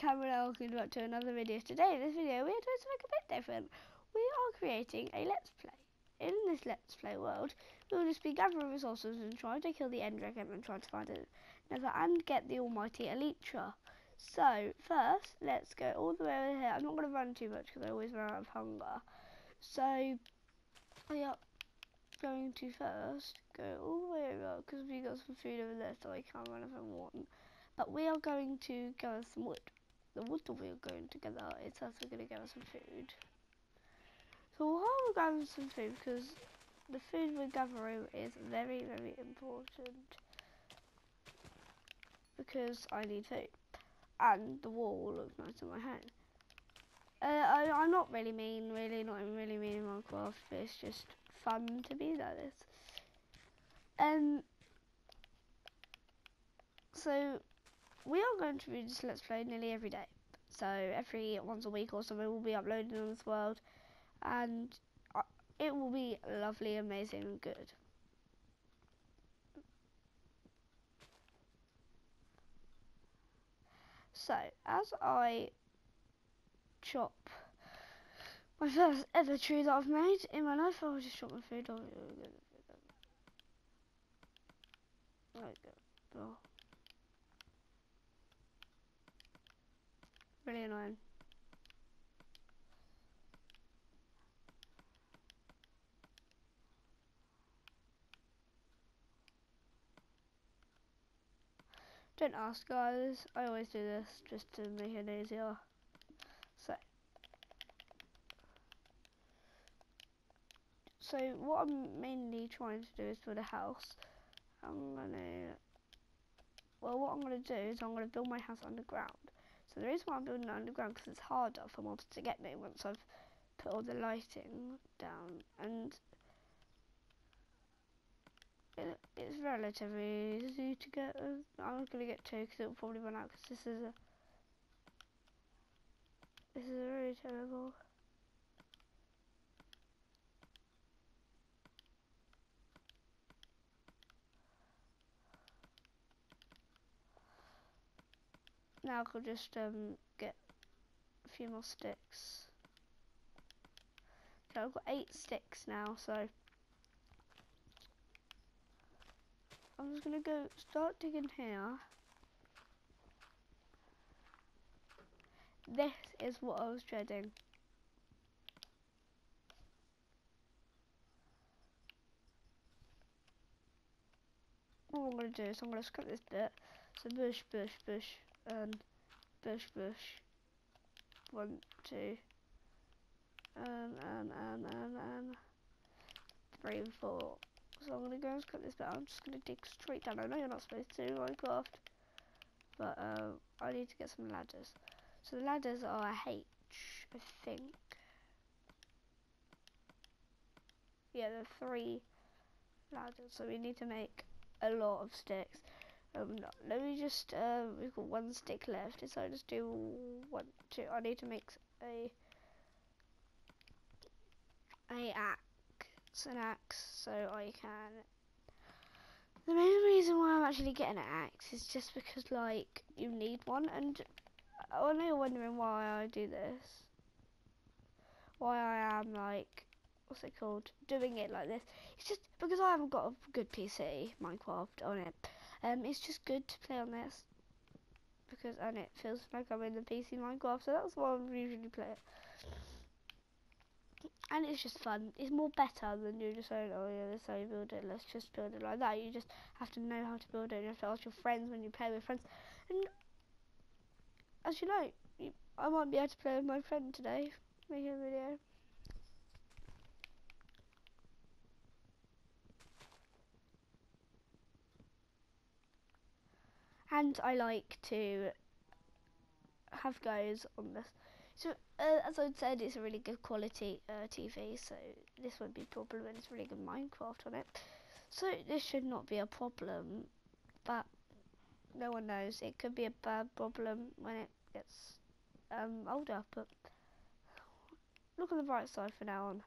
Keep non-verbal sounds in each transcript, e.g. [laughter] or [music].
Cameron and welcome back to another video. Today, in this video, we are doing something a bit different. We are creating a Let's Play. In this Let's Play world, we will just be gathering resources and trying to kill the End Dragon and trying to find another and get the almighty Elytra. So, first, let's go all the way over here. I'm not going to run too much because I always run out of hunger. So, we are going to first go all the way over because we got some food over there so I can't run if I want. But we are going to gather some wood. The we are going to gather is also going to gather some food. So while we're gathering some food, because the food we're gathering is very, very important. Because I need food. And the wall looks nice in my hand. Uh, I, I'm not really mean, really not really mean in Minecraft, but it's just fun to be like this. Um, so we are going to do this Let's Play nearly every day. So every once a week or so we will be uploading on this world and uh, it will be lovely, amazing and good. So, as I chop my first ever tree that I've made in my life, I'll just chop my food. Go. Oh. Don't ask guys, I always do this just to make it easier. So, so what I'm mainly trying to do is build a house. I'm gonna, well what I'm gonna do is I'm gonna build my house underground. So the reason why I'm building it underground because it's harder for mobs to get me once I've put all the lighting down and it, it's relatively easy to get. Uh, I'm going to get two because it'll probably run out because this is a this is a really terrible. Now I could just um, get a few more sticks. Okay, I've got eight sticks now, so I'm just gonna go start digging here. This is what I was dreading. What I'm gonna do is I'm gonna scrap this bit. So bush, bush, bush, and bush, bush. One, two, and, and, and, and, and, three and four. So I'm gonna go and cut this bit. I'm just gonna dig straight down. I know you're not supposed to Minecraft, but uh, I need to get some ladders. So the ladders are H, I think. Yeah, there are three ladders, so we need to make a lot of sticks. Um, no, let me just, uh, we've got one stick left, so I just do one, two, I need to make a, a axe, an axe, so I can, the main reason why I'm actually getting an axe is just because, like, you need one, and I know you're wondering why I do this, why I am, like, what's it called, doing it like this, it's just because I haven't got a good PC, Minecraft, on it, um, it's just good to play on this because and it feels like I'm in the PC Minecraft, so that's why I usually play it. And it's just fun. It's more better than you just saying, oh yeah, that's how you build it. Let's just build it like that. You just have to know how to build it. You have to ask your friends when you play with friends. And as you know, I might be able to play with my friend today, make a video. And I like to have goes on this. So uh, as I said, it's a really good quality uh, TV, so this won't be a problem, and it's really good Minecraft on it. So this should not be a problem, but no one knows. It could be a bad problem when it gets um, older, but look on the bright side for now on.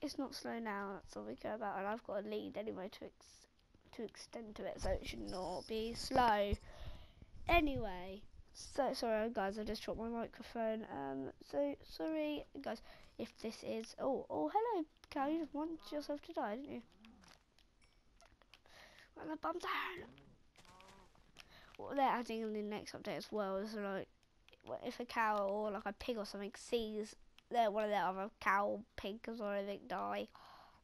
It's not slow now, that's all we care about, and I've got a lead anyway to to extend to it, so it should not be slow. Anyway, so sorry guys, I just dropped my microphone. Um, so sorry guys if this is. Oh, oh, hello, Cal. You just want yourself to die, didn't you? Run the bum down. What they're adding in the next update as well is like if a cow or like a pig or something sees that one of the other cow, pigs or anything die,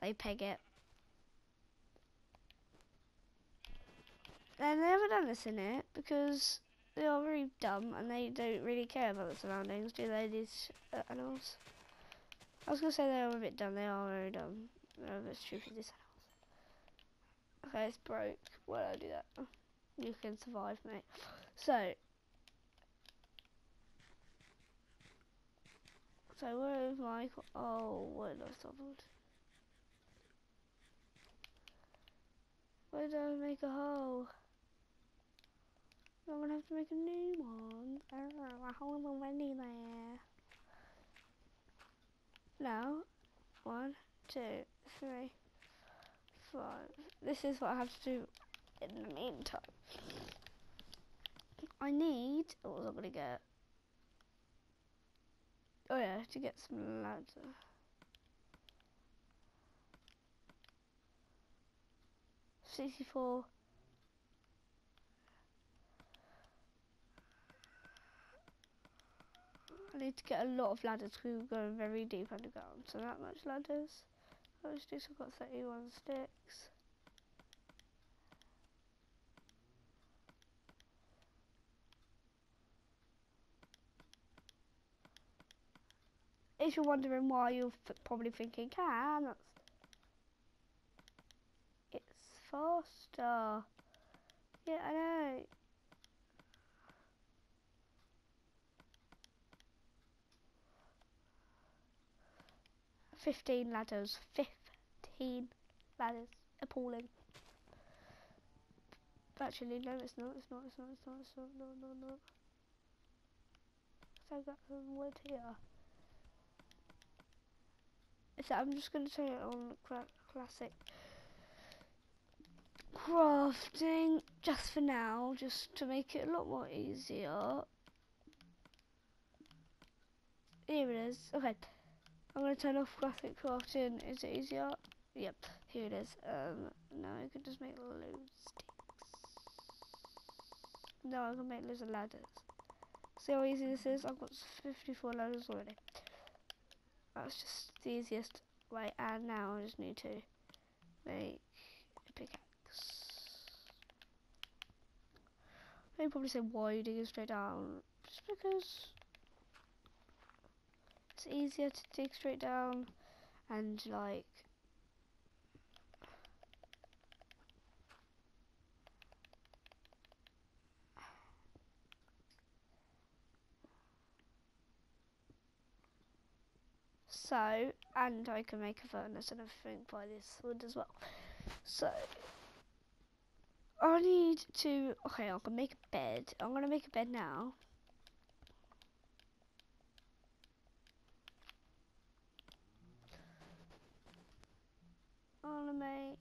they pig it. And they haven't done this in it because they are very dumb and they don't really care about the surroundings, do they, these uh, animals? I was going to say they are a bit dumb, they are very dumb. They're a bit stupid, these animals. Okay, it's broke. Why did I do that? You can survive, mate. So, so where is my, oh, where did I stumbled? Where did I make a hole? I'm gonna have to make a new one. Oh, my hole already there. Now, one, two, three, five. This is what I have to do in the meantime. I need, oh, what was I gonna get? Oh yeah, to get some ladder. Sixty-four. I need to get a lot of ladders because we're going very deep underground. So that much ladders. How much sticks? I've got 31 sticks. If you're wondering why, you're probably thinking, can that's it's faster. Yeah, I know. 15 ladders. 15 ladders. Appalling. Actually, no, it's not, it's not, it's not, it's not, it's not, no, no, no. So I got some wood here. So I'm just going to turn it on classic crafting just for now, just to make it a lot more easier. Here it is. Okay. I'm going to turn off classic crafting. Is it easier? Yep, here it is. Um, now I can just make loads sticks. No, I can make loads of ladders. See how easy this is? I've got 54 ladders already. That's just the easiest way. And now I just need to make a pickaxe. I'd probably say why you dig straight down. Just because it's easier to dig straight down and like so and I can make a furnace and everything by this wood as well. So I need to okay I can make a bed. I'm gonna make a bed now want to make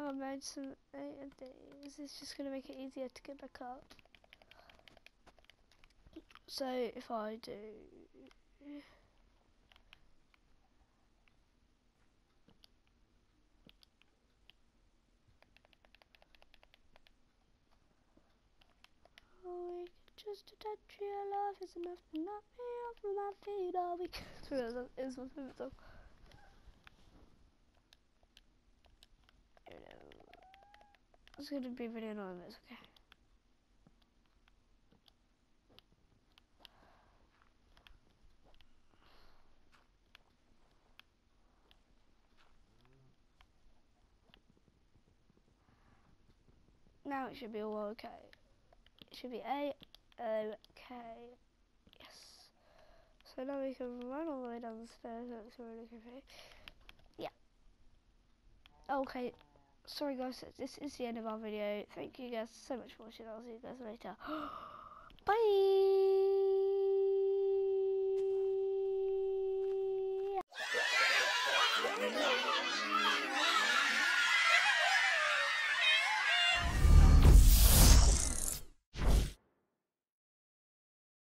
Oh, I made some uh, eight of these. It's just going to make it easier to get back up. So if I do oh, Just a touch of your love is enough to knock me off of my feet all week. Sorry, that is my favorite song. It's gonna be really annoying, it's okay. Now it should be all okay. It should be A Okay. Yes. So now we can run all the way down the stairs. That looks really creepy. Yeah. Okay sorry guys, this is the end of our video. Thank you guys so much for watching. I'll see you guys later. [gasps] Bye!